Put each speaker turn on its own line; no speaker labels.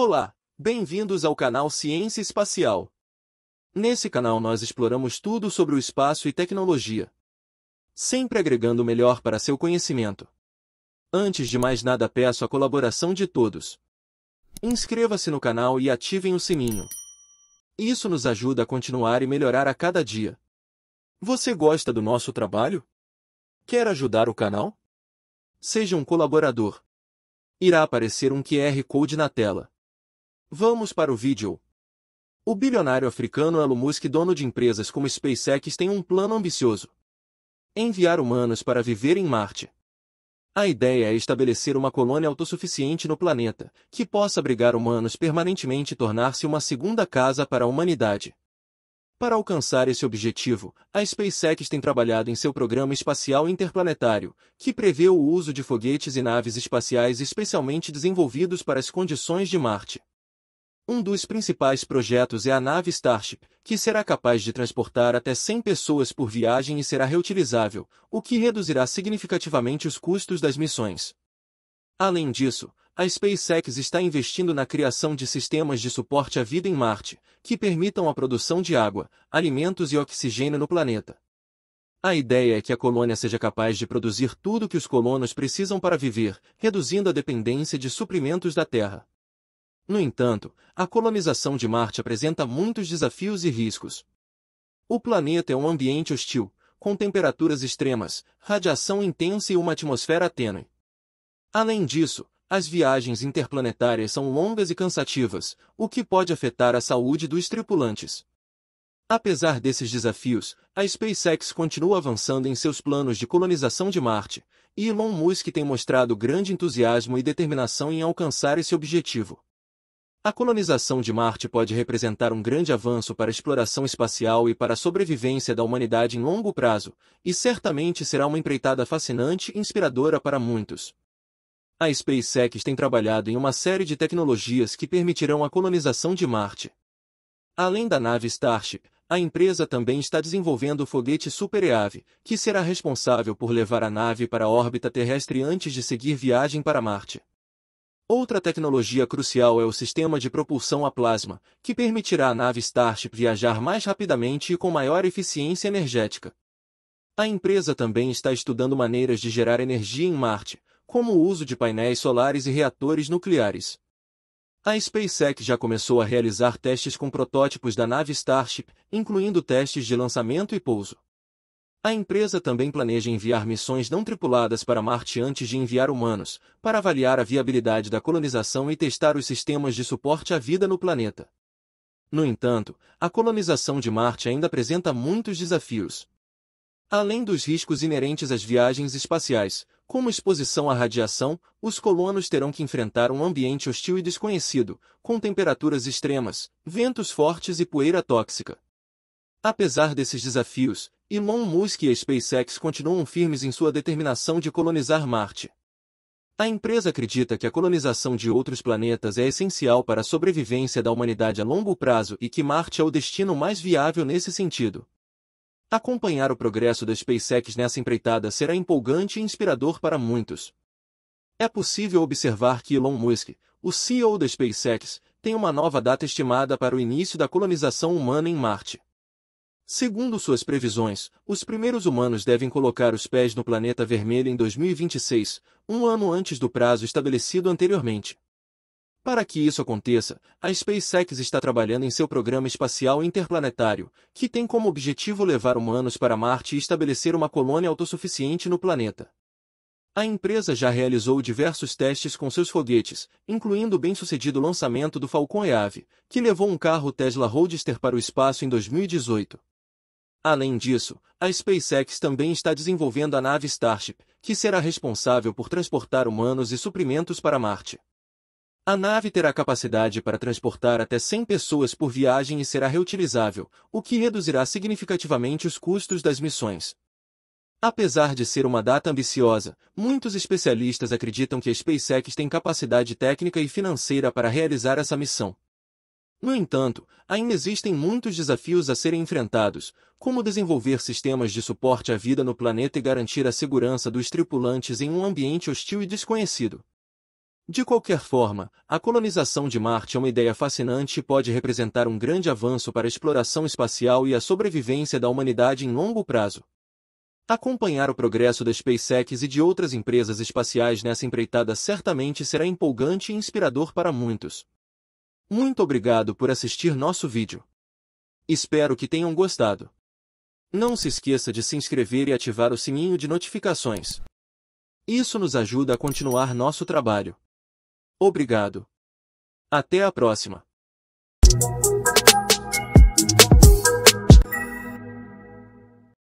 Olá, bem-vindos ao canal Ciência Espacial. Nesse canal nós exploramos tudo sobre o espaço e tecnologia, sempre agregando o melhor para seu conhecimento. Antes de mais nada peço a colaboração de todos. Inscreva-se no canal e ativem o sininho. Isso nos ajuda a continuar e melhorar a cada dia. Você gosta do nosso trabalho? Quer ajudar o canal? Seja um colaborador. Irá aparecer um QR Code na tela. Vamos para o vídeo. O bilionário africano Elon Musk, dono de empresas como SpaceX, tem um plano ambicioso. Enviar humanos para viver em Marte. A ideia é estabelecer uma colônia autossuficiente no planeta, que possa abrigar humanos permanentemente e tornar-se uma segunda casa para a humanidade. Para alcançar esse objetivo, a SpaceX tem trabalhado em seu programa espacial interplanetário, que prevê o uso de foguetes e naves espaciais especialmente desenvolvidos para as condições de Marte. Um dos principais projetos é a nave Starship, que será capaz de transportar até 100 pessoas por viagem e será reutilizável, o que reduzirá significativamente os custos das missões. Além disso, a SpaceX está investindo na criação de sistemas de suporte à vida em Marte, que permitam a produção de água, alimentos e oxigênio no planeta. A ideia é que a colônia seja capaz de produzir tudo o que os colonos precisam para viver, reduzindo a dependência de suprimentos da Terra. No entanto, a colonização de Marte apresenta muitos desafios e riscos. O planeta é um ambiente hostil, com temperaturas extremas, radiação intensa e uma atmosfera tênue. Além disso, as viagens interplanetárias são longas e cansativas, o que pode afetar a saúde dos tripulantes. Apesar desses desafios, a SpaceX continua avançando em seus planos de colonização de Marte, e Elon Musk tem mostrado grande entusiasmo e determinação em alcançar esse objetivo. A colonização de Marte pode representar um grande avanço para a exploração espacial e para a sobrevivência da humanidade em longo prazo, e certamente será uma empreitada fascinante e inspiradora para muitos. A SpaceX tem trabalhado em uma série de tecnologias que permitirão a colonização de Marte. Além da nave Starship, a empresa também está desenvolvendo o foguete Super EAV, que será responsável por levar a nave para a órbita terrestre antes de seguir viagem para Marte. Outra tecnologia crucial é o sistema de propulsão a plasma, que permitirá à nave Starship viajar mais rapidamente e com maior eficiência energética. A empresa também está estudando maneiras de gerar energia em Marte, como o uso de painéis solares e reatores nucleares. A SpaceX já começou a realizar testes com protótipos da nave Starship, incluindo testes de lançamento e pouso. A empresa também planeja enviar missões não tripuladas para Marte antes de enviar humanos, para avaliar a viabilidade da colonização e testar os sistemas de suporte à vida no planeta. No entanto, a colonização de Marte ainda apresenta muitos desafios. Além dos riscos inerentes às viagens espaciais, como exposição à radiação, os colonos terão que enfrentar um ambiente hostil e desconhecido, com temperaturas extremas, ventos fortes e poeira tóxica. Apesar desses desafios, Elon Musk e a SpaceX continuam firmes em sua determinação de colonizar Marte. A empresa acredita que a colonização de outros planetas é essencial para a sobrevivência da humanidade a longo prazo e que Marte é o destino mais viável nesse sentido. Acompanhar o progresso da SpaceX nessa empreitada será empolgante e inspirador para muitos. É possível observar que Elon Musk, o CEO da SpaceX, tem uma nova data estimada para o início da colonização humana em Marte. Segundo suas previsões, os primeiros humanos devem colocar os pés no planeta vermelho em 2026, um ano antes do prazo estabelecido anteriormente. Para que isso aconteça, a SpaceX está trabalhando em seu programa espacial interplanetário, que tem como objetivo levar humanos para Marte e estabelecer uma colônia autossuficiente no planeta. A empresa já realizou diversos testes com seus foguetes, incluindo o bem-sucedido lançamento do Falcon Heavy, que levou um carro Tesla Roadster para o espaço em 2018. Além disso, a SpaceX também está desenvolvendo a nave Starship, que será responsável por transportar humanos e suprimentos para Marte. A nave terá capacidade para transportar até 100 pessoas por viagem e será reutilizável, o que reduzirá significativamente os custos das missões. Apesar de ser uma data ambiciosa, muitos especialistas acreditam que a SpaceX tem capacidade técnica e financeira para realizar essa missão. No entanto, ainda existem muitos desafios a serem enfrentados, como desenvolver sistemas de suporte à vida no planeta e garantir a segurança dos tripulantes em um ambiente hostil e desconhecido. De qualquer forma, a colonização de Marte é uma ideia fascinante e pode representar um grande avanço para a exploração espacial e a sobrevivência da humanidade em longo prazo. Acompanhar o progresso da SpaceX e de outras empresas espaciais nessa empreitada certamente será empolgante e inspirador para muitos. Muito obrigado por assistir nosso vídeo. Espero que tenham gostado. Não se esqueça de se inscrever e ativar o sininho de notificações. Isso nos ajuda a continuar nosso trabalho. Obrigado. Até a próxima.